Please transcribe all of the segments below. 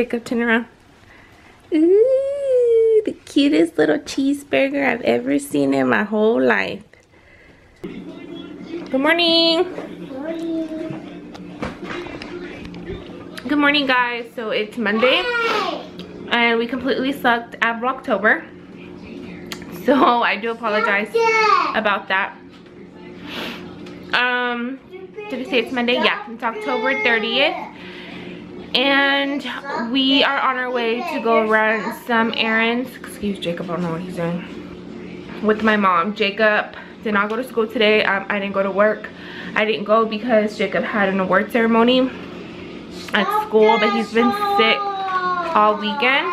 Jacob, turn around. Ooh, the cutest little cheeseburger I've ever seen in my whole life. Good morning. Good morning, guys. So it's Monday, and we completely sucked at Vlogtober. So I do apologize about that. Um, did I say it's Monday? Yeah, it's October 30th. And we are on our way to go run some errands. Excuse Jacob, I don't know what he's doing. With my mom. Jacob did not go to school today. Um, I didn't go to work. I didn't go because Jacob had an award ceremony at school, but he's been sick all weekend.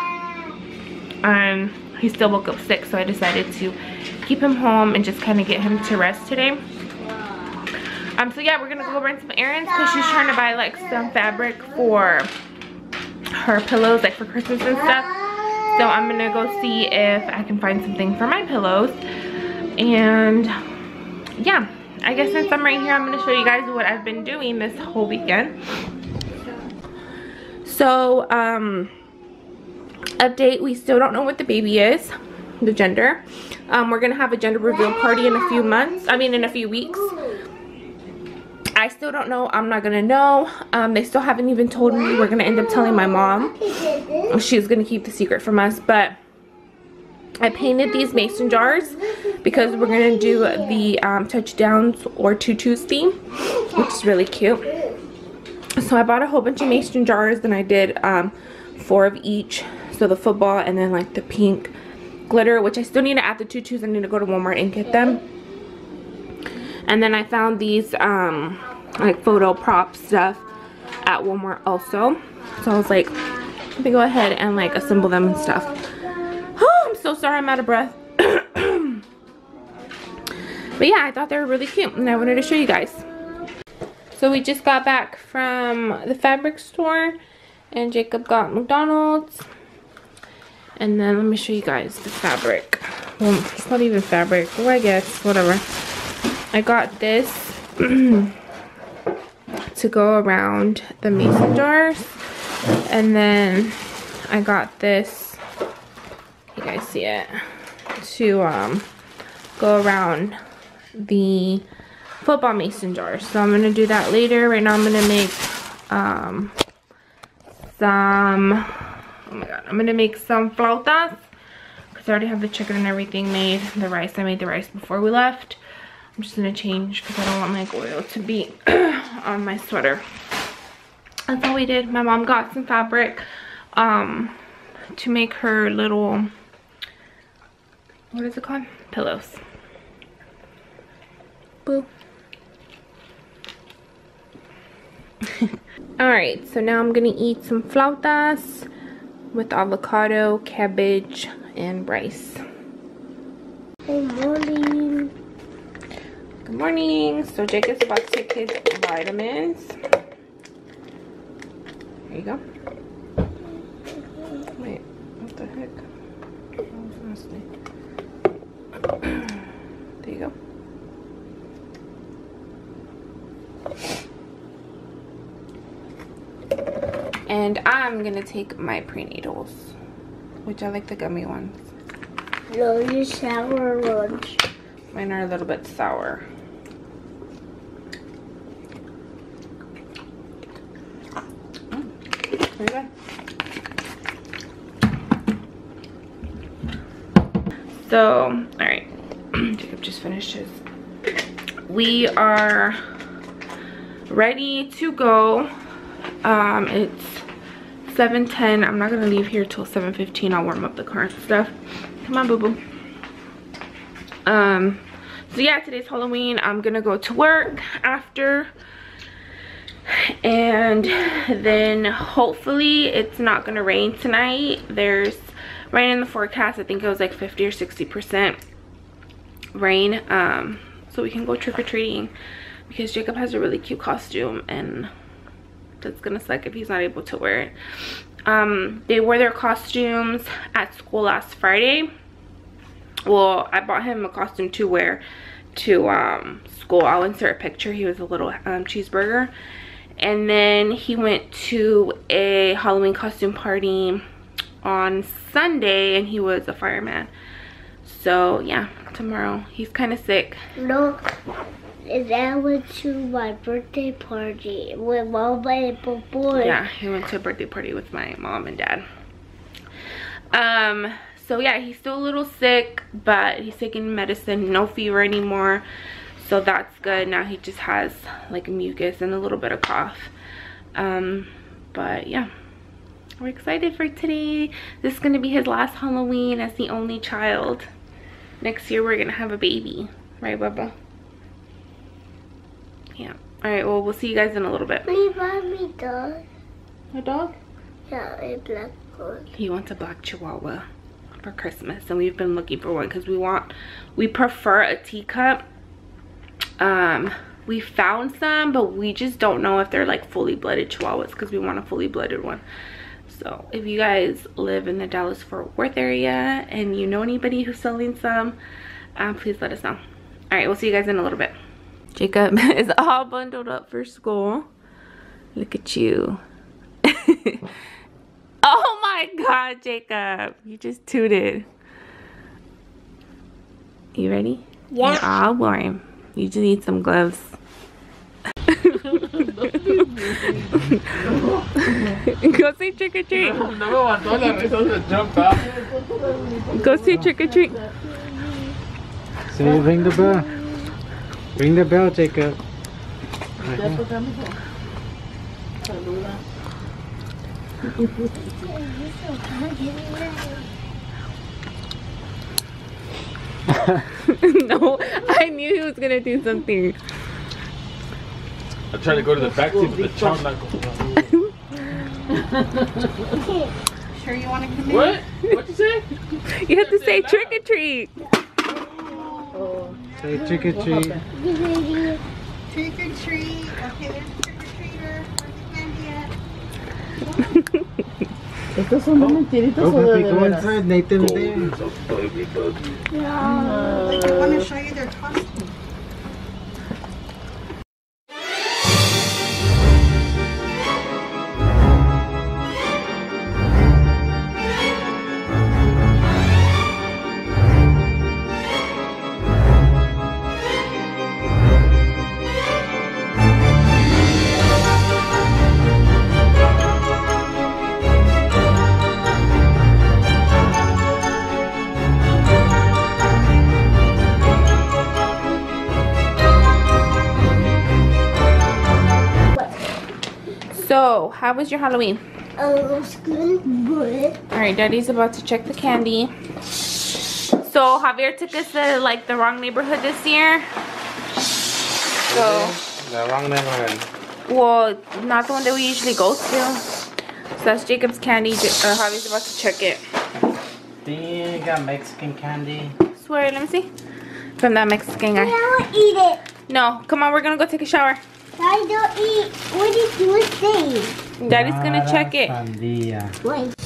Um, he still woke up sick, so I decided to keep him home and just kind of get him to rest today. Um, so yeah, we're gonna go run some errands because she's trying to buy like some fabric for her pillows, like for Christmas and stuff. So I'm gonna go see if I can find something for my pillows. And yeah, I guess since I'm right here, I'm gonna show you guys what I've been doing this whole weekend. So, um, update, we still don't know what the baby is, the gender. Um, we're gonna have a gender reveal party in a few months, I mean in a few weeks. I still don't know, I'm not gonna know. Um, they still haven't even told me, we're gonna end up telling my mom. She's gonna keep the secret from us, but I painted these mason jars because we're gonna do the um, touchdowns or tutus theme, which is really cute. So I bought a whole bunch of mason jars and I did um, four of each. So the football and then like the pink glitter, which I still need to add the tutus. I need to go to Walmart and get them. And then I found these um, like photo prop stuff at Walmart also. So I was like, let me go ahead and like assemble them and stuff. Oh, I'm so sorry I'm out of breath. but yeah, I thought they were really cute and I wanted to show you guys. So we just got back from the fabric store and Jacob got McDonald's. And then let me show you guys the fabric. Well, it's not even fabric. Well, I guess, whatever. I got this to go around the mason jars. And then I got this, you guys see it, to um, go around the football mason jars. So I'm going to do that later. Right now I'm going to make um, some, oh my god, I'm going to make some flautas. Because I already have the chicken and everything made. The rice, I made the rice before we left. I'm just to change because I don't want my oil to be on my sweater. That's all we did. My mom got some fabric um, to make her little, what is it called? Pillows. Boo. Alright, so now I'm gonna eat some flautas with avocado, cabbage, and rice. Good morning. Morning. So Jacob's about to take his vitamins. There you go. Wait, what the heck? There you go. And I'm gonna take my prenatals, which I like the gummy ones. No, you sour ones. Mine are a little bit sour. So, alright. Jacob just finished his. We are ready to go. Um, it's 7.10. I'm not going to leave here till 7.15. I'll warm up the car and stuff. Come on, boo-boo. Um, so yeah, today's Halloween. I'm going to go to work after. And then hopefully it's not to rain tonight. There's rain in the forecast. I think it was like 50 or 60% rain. Um, so we can go trick-or-treating. Because Jacob has a really cute costume and that's gonna suck if he's not able to wear it um they wore their costumes at school last friday well i bought him a costume to wear to um school i'll insert a picture he was a little um, cheeseburger And then he went to a Halloween costume party on Sunday and he was a fireman. So yeah, tomorrow. He's kind of sick. No, I went to my birthday party with mom and boy. Yeah, he went to a birthday party with my mom and dad. Um, so yeah, he's still a little sick, but he's taking medicine, no fever anymore. So that's good. Now he just has like mucus and a little bit of cough. Um, but yeah, we're excited for today. This is gonna be his last Halloween as the only child. Next year we're gonna have a baby, right, Bubba? Yeah. All right. Well, we'll see you guys in a little bit. We buy me dog. A dog? Yeah, a black one. He wants a black Chihuahua for Christmas, and we've been looking for one because we want, we prefer a teacup. Um, we found some, but we just don't know if they're like fully blooded Chihuahuas because we want a fully blooded one. So if you guys live in the Dallas Fort Worth area and you know anybody who's selling some, um, please let us know. All right, we'll see you guys in a little bit. Jacob is all bundled up for school. Look at you. oh my god, Jacob. You just tooted. You ready? Yeah. You're all warm. You just need some gloves. Go see trick or treat. No me aguantó la risa de jump. Go see trick or treat. Say, ring the bell. Ring the bell, Jacob. no, I knew he was gonna do something. I tried to go to the back seat, but the chunk not going. Sure you want to come What? What'd you say? You have to say trick or treat. Oh. Say trick or treat. Trick or treat. Okay, there's a trick or treater. Where's the candy at? Estos son de oh. mentiritas Go, oh, o de, de go veras? inside. Nathan's there. Like, I want to show you their costume. So, how was your Halloween? Oh, school boy. All right, Daddy's about to check the candy. So Javier took us to like the wrong neighborhood this year. So, The wrong neighborhood. well, not the one that we usually go to. So that's Jacob's candy. J- Uh, Javier's about to check it. They got Mexican candy. Swear, let me see. From that Mexican guy. I guy. don't eat it. No, come on, we're gonna go take a shower. I don't eat. What did you say? Daddy's gonna check it. Sandía. Wait.